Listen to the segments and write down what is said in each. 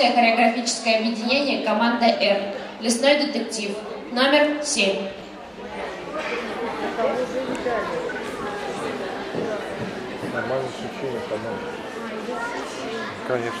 Московское хореографическое объединение «Команда Р». Лесной детектив. Номер 7. Нормально Конечно.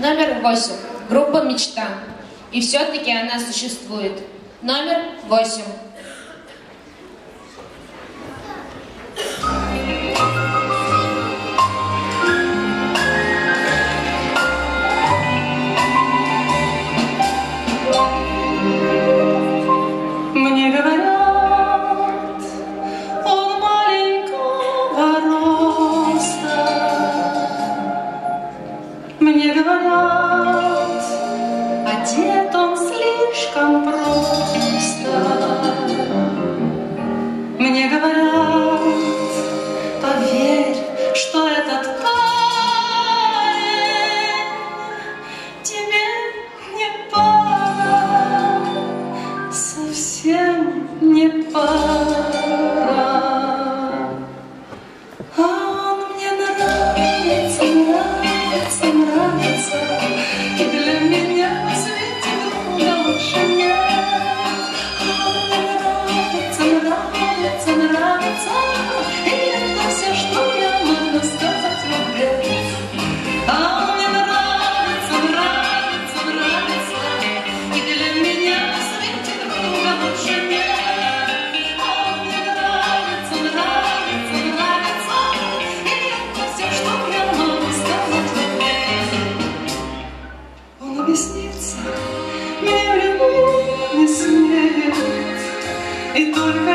Номер восемь. Группа «Мечта». И все-таки она существует. Номер восемь.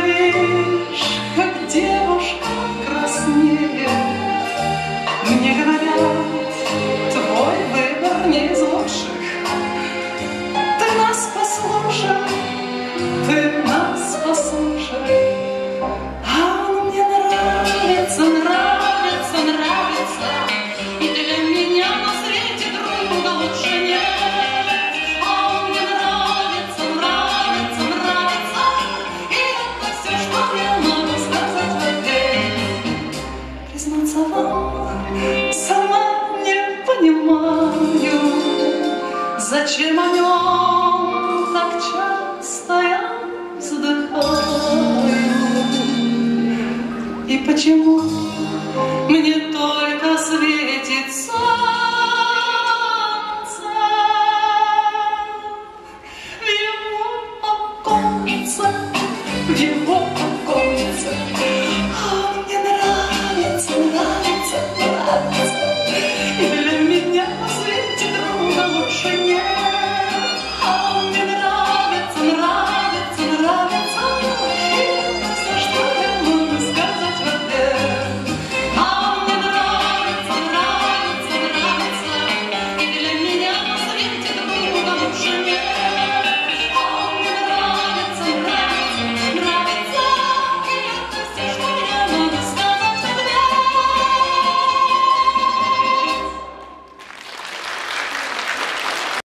wish понимаю, зачем о нем так часто я вздыхаю. И почему мне только светится